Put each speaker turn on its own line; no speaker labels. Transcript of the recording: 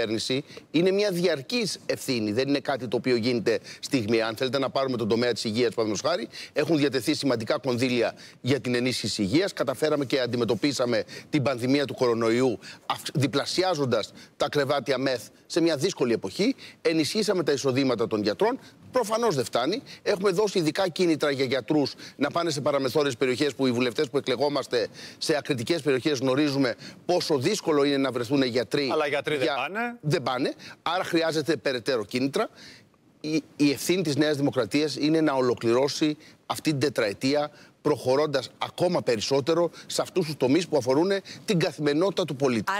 κυβέρνηση είναι μια διαρκής ευθύνη. Δεν είναι κάτι το οποίο γίνεται στιγμή. Αν θέλετε να πάρουμε τον τομέα της υγείας, παραδείγματος χάρη, έχουν διατεθεί σημαντικά κονδύλια για την ενίσχυση υγείας. Καταφέραμε και αντιμετωπίσαμε την πανδημία του κορονοϊού, διπλασιάζοντας τα κρεβάτια μεθ σε μια δύσκολη εποχή. Ενισχύσαμε τα εισοδήματα των γιατρών. Προφανώς δεν φτάνει. Έχουμε δώσει ειδικά κίνητρα για γιατρούς να πάνε σε παραμεθόριες περιοχές που οι βουλευτές που εκλεγόμαστε σε ακριτικές περιοχές γνωρίζουμε πόσο δύσκολο είναι να βρεθούν γιατροί.
Αλλά γιατροί δεν πάνε
δεν πάνε. Άρα χρειάζεται περαιτέρω κίνητρα. Η, η ευθύνη της Νέας Δημοκρατίας είναι να ολοκληρώσει αυτή την τετραετία προχωρώντας ακόμα περισσότερο σε αυτούς τους τομείς που αφορούν την καθημερινότητα του πολίτη.